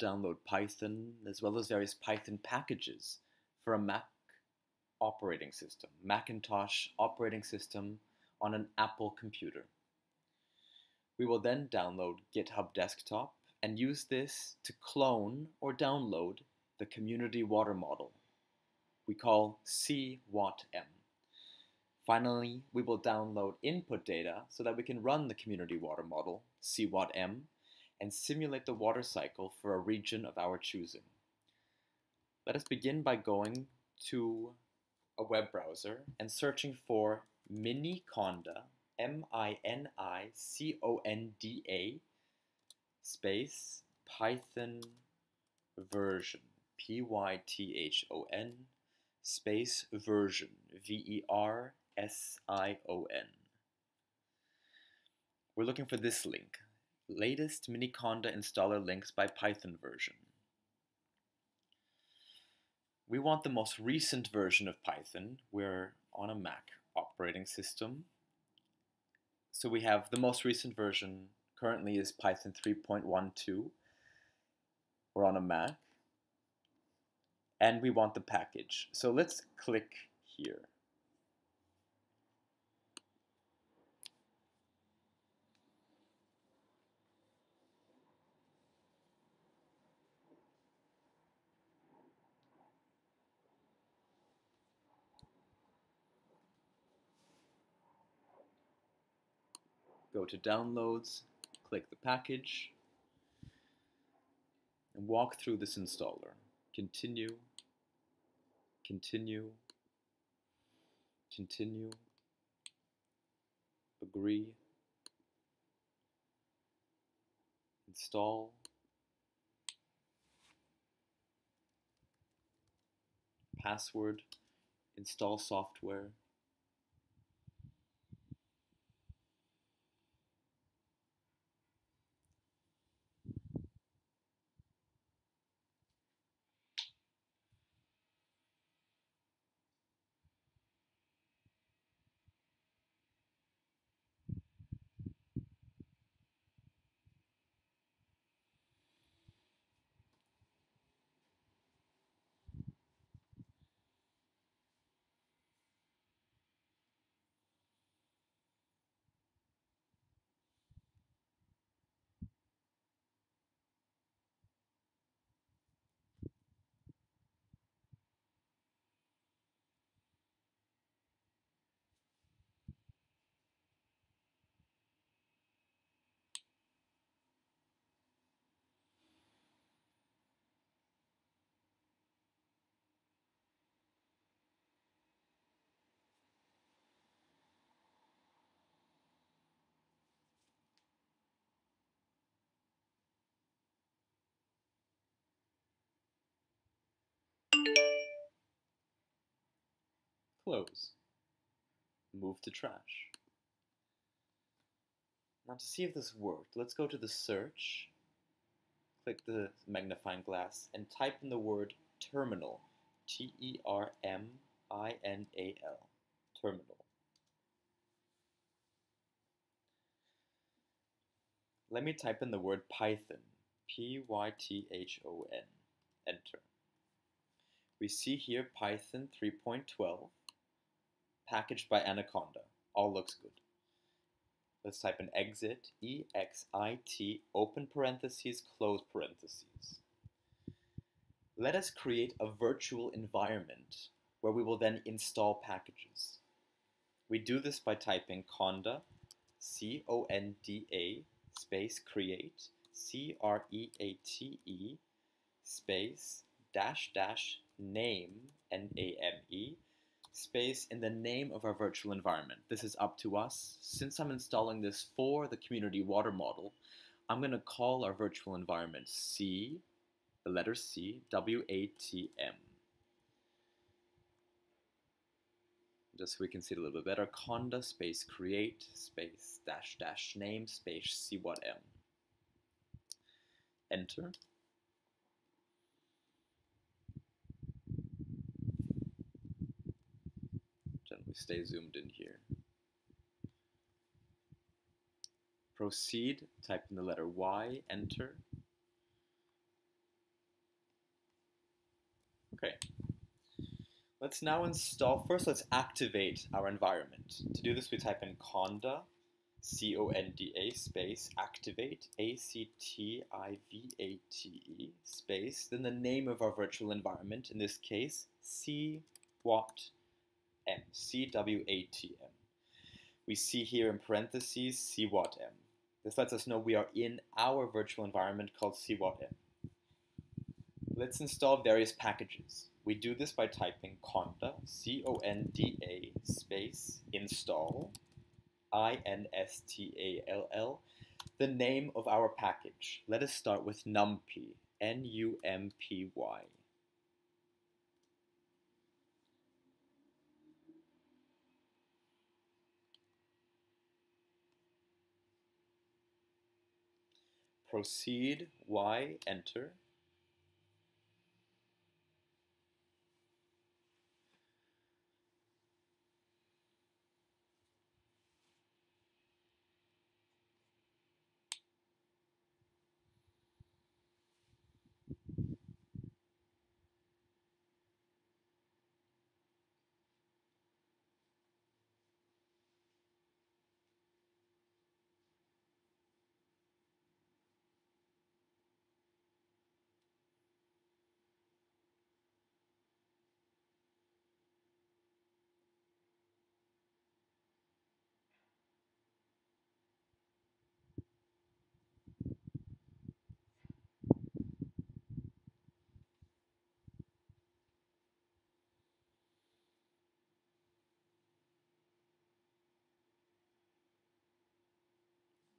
download Python as well as various Python packages for a Mac operating system, Macintosh operating system on an Apple computer. We will then download GitHub Desktop and use this to clone or download the community water model we call CWATM. Finally, we will download input data so that we can run the community water model, CWATM, and simulate the water cycle for a region of our choosing. Let us begin by going to a web browser and searching for Miniconda, M-I-N-I-C-O-N-D-A, space Python version, P-Y-T-H-O-N, space version, V-E-R-S-I-O-N. We're looking for this link, latest Miniconda installer links by Python version. We want the most recent version of Python. We're on a Mac operating system. So we have the most recent version currently is Python 3.12. We're on a Mac. And we want the package. So let's click here. Go to downloads, click the package, and walk through this installer. Continue, continue, continue, agree, install, password, install software, Close. Move to trash. Now to see if this worked, let's go to the search, click the magnifying glass, and type in the word terminal. T-E-R-M-I-N-A-L. Terminal. Let me type in the word Python. P-Y-T-H-O-N. Enter. We see here Python 3.12 packaged by Anaconda. All looks good. Let's type in exit, E-X-I-T, open parentheses, close parentheses. Let us create a virtual environment where we will then install packages. We do this by typing conda, C-O-N-D-A, space create, C-R-E-A-T-E, -E, space, dash dash name, N-A-M-E, space in the name of our virtual environment. This is up to us. Since I'm installing this for the community water model, I'm going to call our virtual environment C, the letter C, W-A-T-M. Just so we can see it a little bit better, conda space create space dash dash name space CWatM. Enter. Stay zoomed in here. Proceed, type in the letter Y, enter. Okay. Let's now install, first let's activate our environment. To do this we type in conda, C-O-N-D-A space activate, A-C-T-I-V-A-T-E space, then the name of our virtual environment, in this case, C-Wat M, C-W-A-T-M. We see here in parentheses C-Wat-M. This lets us know we are in our virtual environment called C-Wat-M. Let's install various packages. We do this by typing conda, C-O-N-D-A space install, I-N-S-T-A-L-L, the name of our package. Let us start with numpy, N-U-M-P-Y. Proceed, Y, enter.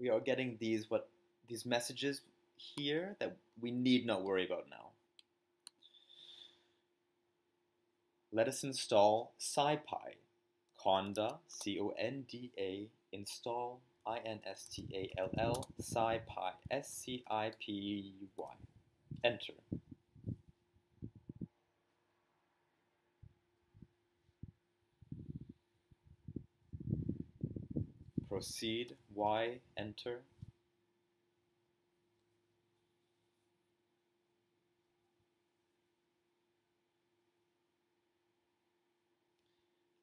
We are getting these what these messages here that we need not worry about now. Let us install SciPy, conda, C-O-N-D-A, install, I-N-S-T-A-L-L, SciPy, S-C-I-P-Y. Enter. Proceed, Y, enter.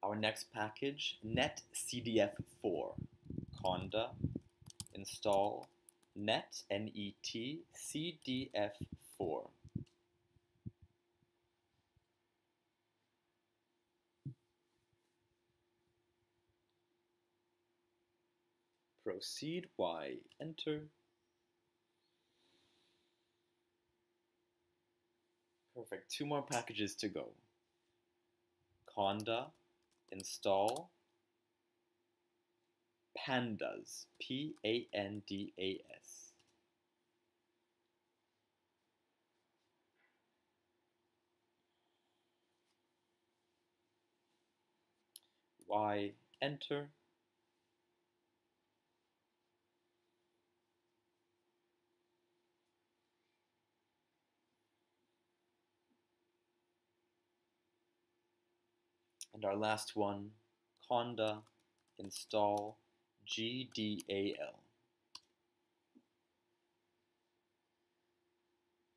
Our next package, netcdf4, conda, install net, N-E-T, CDF4. Proceed, Y, enter. Perfect, two more packages to go. Conda, install, pandas, P-A-N-D-A-S. Y, enter. And our last one, conda install gdal.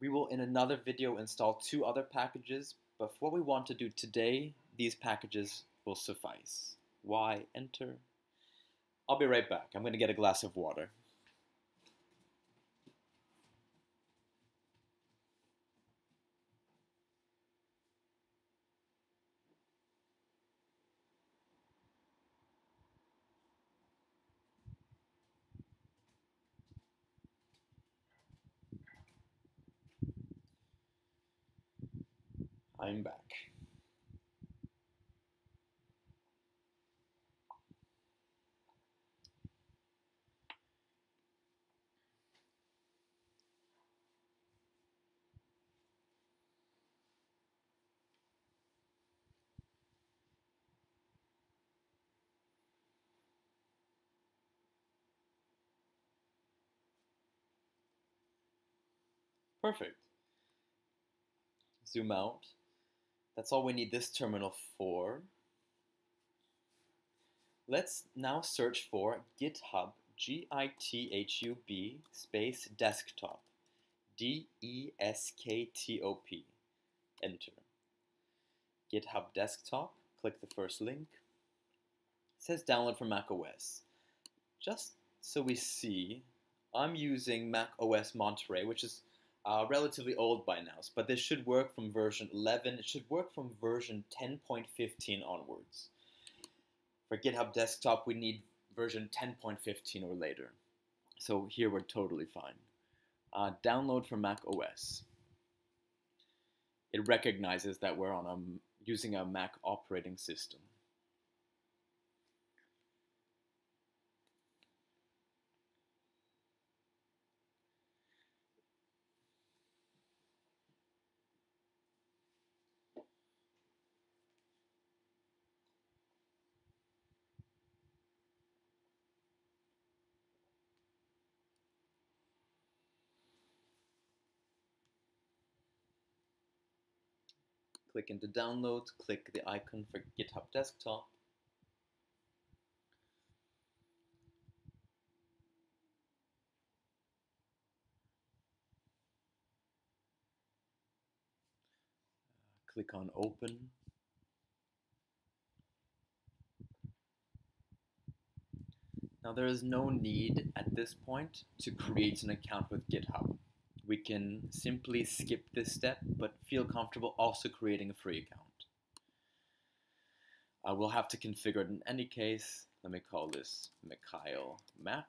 We will in another video install two other packages, but for what we want to do today, these packages will suffice. Y, enter. I'll be right back. I'm going to get a glass of water. I'm back. Perfect. Zoom out. That's all we need this terminal for. Let's now search for GitHub, G-I-T-H-U-B space desktop, D-E-S-K-T-O-P. Enter. GitHub desktop, click the first link. It says download for Mac OS. Just so we see, I'm using Mac OS Monterey, which is relatively old by now, but this should work from version 11. It should work from version 10.15 onwards. For GitHub Desktop, we need version 10.15 or later. So here we're totally fine. Uh, download for Mac OS. It recognizes that we're on a, using a Mac operating system. Click into downloads, click the icon for GitHub Desktop. click on open. Now there is no need at this point to create an account with GitHub we can simply skip this step, but feel comfortable also creating a free account. I will have to configure it in any case. Let me call this Mikhail Mac.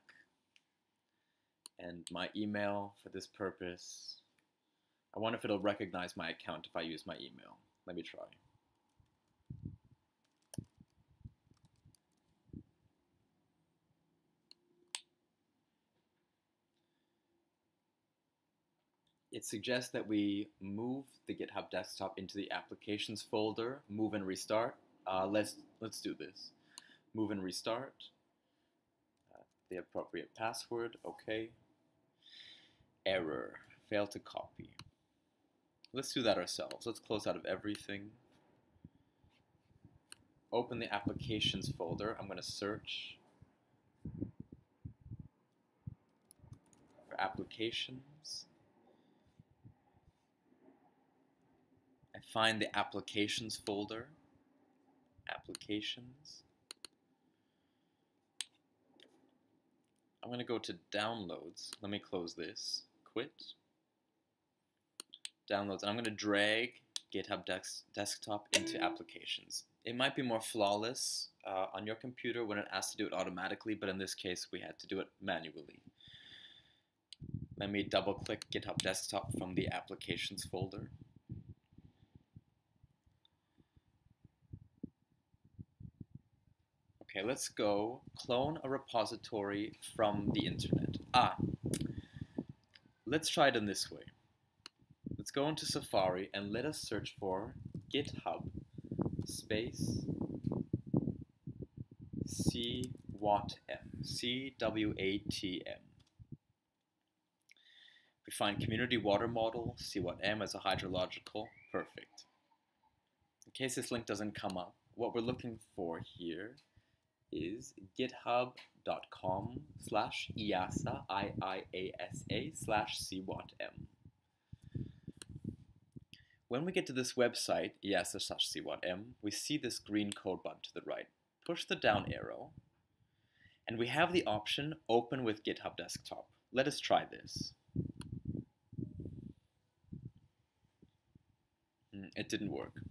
And my email for this purpose. I wonder if it'll recognize my account if I use my email. Let me try. It suggests that we move the GitHub desktop into the applications folder, move and restart. Uh, let's, let's do this. Move and restart. Uh, the appropriate password, okay. Error, fail to copy. Let's do that ourselves. Let's close out of everything. Open the applications folder. I'm going to search for applications. Find the applications folder, applications. I'm going to go to downloads. Let me close this, quit. Downloads, and I'm going to drag GitHub desktop into applications. It might be more flawless uh, on your computer when it asks to do it automatically, but in this case we had to do it manually. Let me double click GitHub Desktop from the applications folder. Okay, let's go clone a repository from the internet. Ah, let's try it in this way. Let's go into Safari and let us search for GitHub space C-W-A-T-M, C-W-A-T-M. We find community water model, C-W-A-T-M as a hydrological, perfect. In case this link doesn't come up, what we're looking for here is github.com slash iiasa, I-I-A-S-A, slash CWATM. When we get to this website, iiasa slash CWATM, we see this green code button to the right. Push the down arrow, and we have the option Open with GitHub Desktop. Let us try this. Hmm, it didn't work.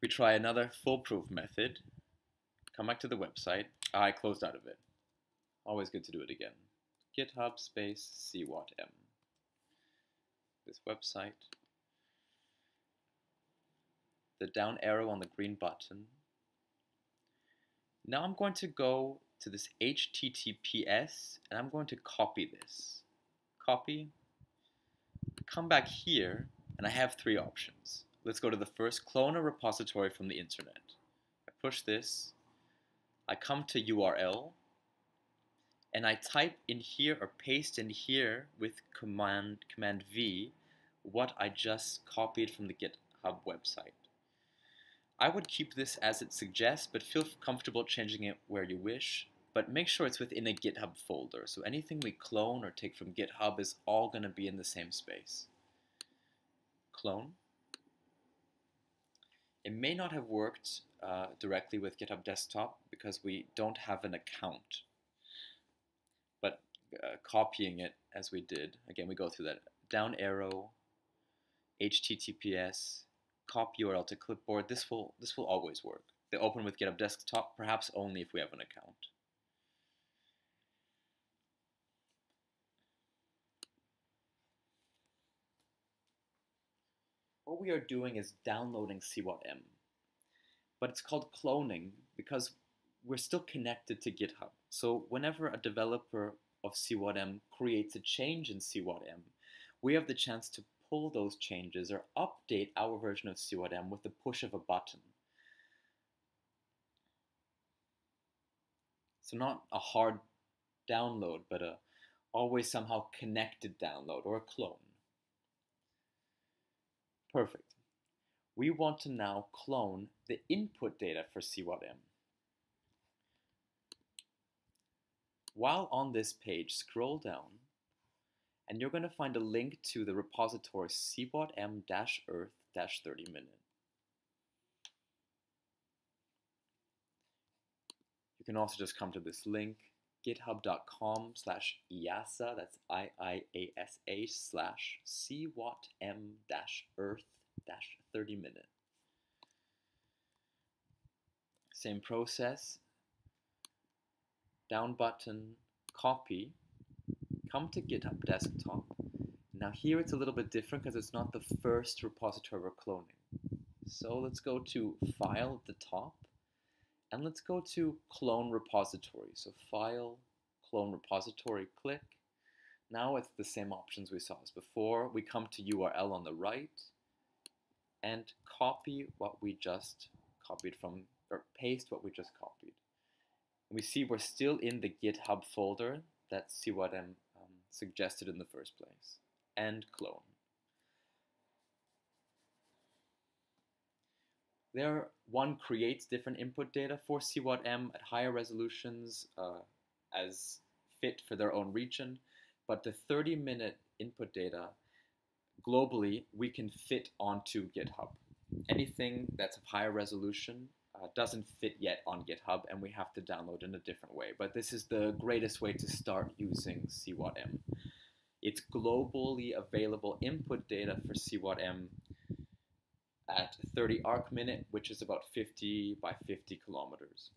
We try another foolproof method, come back to the website. I closed out of it. Always good to do it again. GitHub space CWATM. This website. The down arrow on the green button. Now I'm going to go to this HTTPS and I'm going to copy this. Copy. Come back here and I have three options. Let's go to the first, clone a repository from the internet. I push this, I come to URL and I type in here or paste in here with command command V what I just copied from the GitHub website. I would keep this as it suggests, but feel comfortable changing it where you wish. But make sure it's within a GitHub folder. So anything we clone or take from GitHub is all going to be in the same space. Clone. It may not have worked uh, directly with GitHub Desktop because we don't have an account. But uh, copying it as we did, again, we go through that down arrow, HTTPS, copy URL to clipboard. This will this will always work. They open with GitHub Desktop, perhaps only if we have an account. What we are doing is downloading CWatM. But it's called cloning because we're still connected to GitHub. So whenever a developer of CWatM creates a change in CWatM, we have the chance to pull those changes or update our version of CWatM with the push of a button. So not a hard download, but a always somehow connected download or a clone. Perfect. We want to now clone the input data for CWatM. While on this page, scroll down, and you're going to find a link to the repository CWatM-earth-30 minute. You can also just come to this link, github.com slash iiasa, that's I-I-A-S-A slash CWatM dash earth dash 30 minute. Same process, down button, copy, come to GitHub desktop. Now here it's a little bit different because it's not the first repository we're cloning. So let's go to File at the top, and let's go to Clone Repository. So File, Clone Repository, click. Now it's the same options we saw as before. We come to URL on the right, and copy what we just copied from, or paste what we just copied. And we see we're still in the GitHub folder that CWatM um, suggested in the first place, and clone. There, one creates different input data for CWatM at higher resolutions uh, as fit for their own region, but the 30-minute input data globally we can fit onto GitHub. Anything that's of higher resolution uh, doesn't fit yet on GitHub and we have to download in a different way. But this is the greatest way to start using CWatM. It's globally available input data for CWatM at 30 arc minute, which is about 50 by 50 kilometers.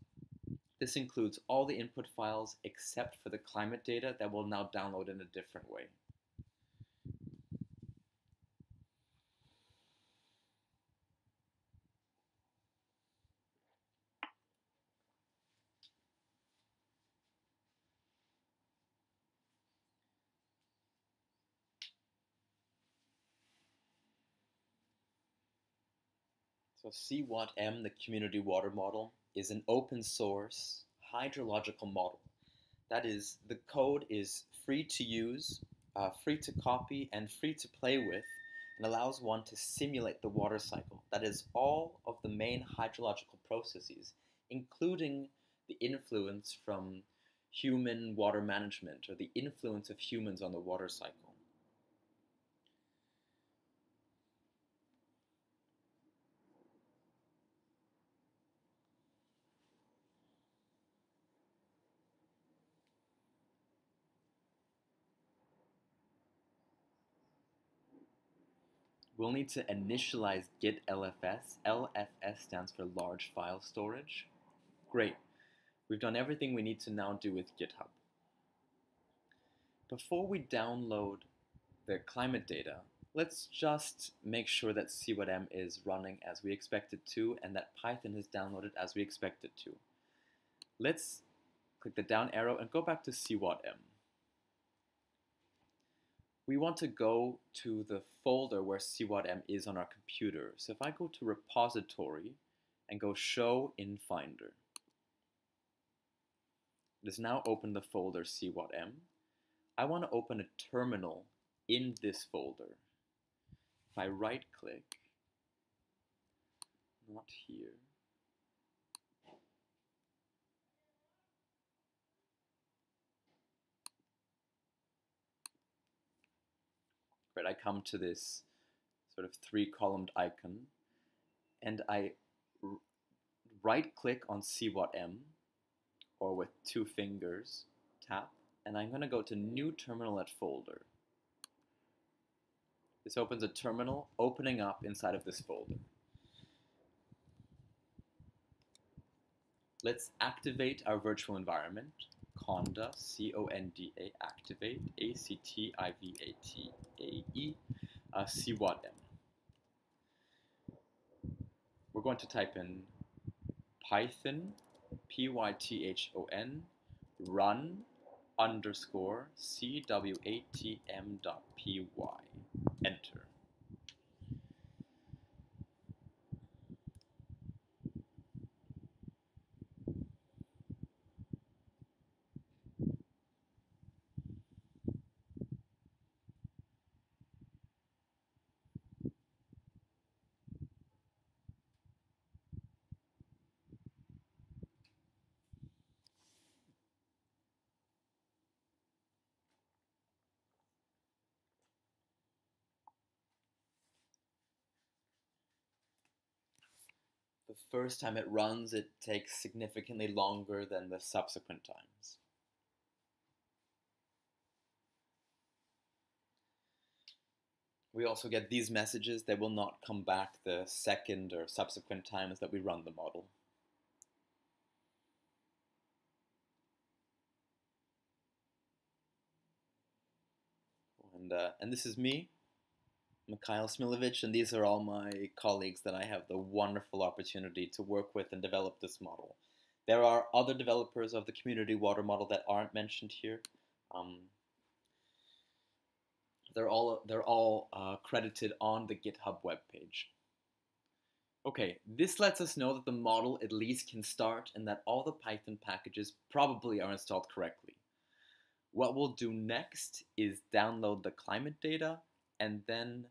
This includes all the input files except for the climate data that will now download in a different way. So CWatM, the community water model, is an open source hydrological model. That is, the code is free to use, uh, free to copy, and free to play with, and allows one to simulate the water cycle. That is, all of the main hydrological processes, including the influence from human water management or the influence of humans on the water cycle. We'll need to initialize git LFS. LFS stands for large file storage. Great. We've done everything we need to now do with GitHub. Before we download the climate data, let's just make sure that CWatM is running as we expect it to and that Python is downloaded as we expect it to. Let's click the down arrow and go back to CWatM we want to go to the folder where CWatM is on our computer. So if I go to repository and go show in Finder, it has now opened the folder CWatM. I want to open a terminal in this folder. If I right click, not here, right, I come to this sort of three-columned icon, and I right click on CWatM, or with two fingers, tap, and I'm going to go to New Terminal at Folder. This opens a terminal opening up inside of this folder. Let's activate our virtual environment. Conda, C-O-N-D-A, activate, A-C-T-I-V-A-T-A-E, uh, C-M. We're going to type in Python, P-Y-T-H-O-N, run underscore C-W-A-T-M dot P-Y. Enter. The first time it runs, it takes significantly longer than the subsequent times. We also get these messages. They will not come back the second or subsequent times that we run the model. And, uh, and this is me Mikhail Smilovic, and these are all my colleagues that I have the wonderful opportunity to work with and develop this model. There are other developers of the community water model that aren't mentioned here. Um, they're all they're all uh, credited on the GitHub webpage. Okay, this lets us know that the model at least can start and that all the Python packages probably are installed correctly. What we'll do next is download the climate data and then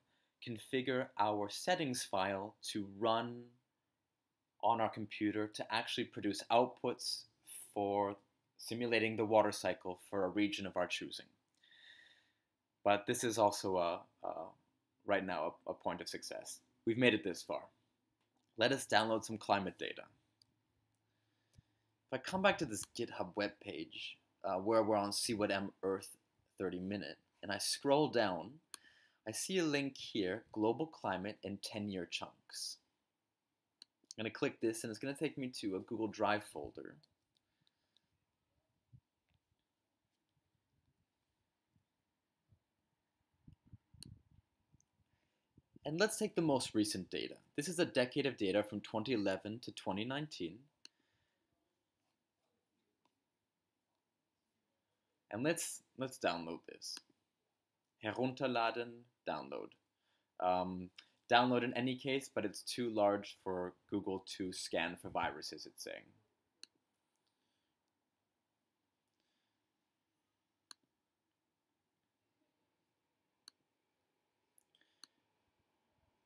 configure our settings file to run on our computer to actually produce outputs for simulating the water cycle for a region of our choosing. But this is also a, a right now a, a point of success. We've made it this far. Let us download some climate data. If I come back to this GitHub webpage uh, where we're on CWatM Earth 30 minute and I scroll down, I see a link here, global climate in 10-year chunks. I'm going to click this and it's going to take me to a Google Drive folder. And let's take the most recent data. This is a decade of data from 2011 to 2019. And let's, let's download this herunterladen, download. Um, download in any case, but it's too large for Google to scan for viruses, it's saying.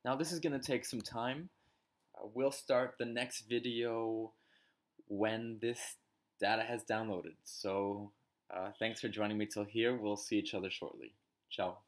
Now this is going to take some time. Uh, we'll start the next video when this data has downloaded. So uh, thanks for joining me till here. We'll see each other shortly. Ciao.